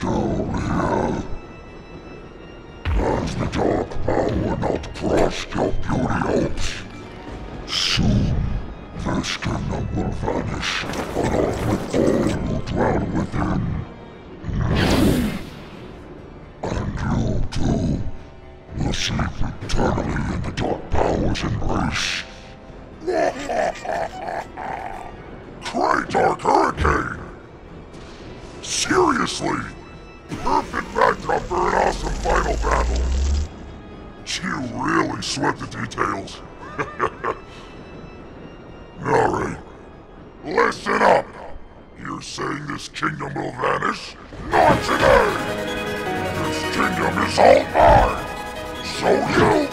down here. As the dark power not crushed your beauty hopes, soon this kingdom will vanish, along with all who dwell within. You, and you too, will sleep eternally in the dark power's embrace. Great Dark Hurricane! Seriously! Perfect backdrop for an awesome final battle! You really sweat the details. Alright. Listen up! You're saying this kingdom will vanish? Not today! This kingdom is all mine! So you!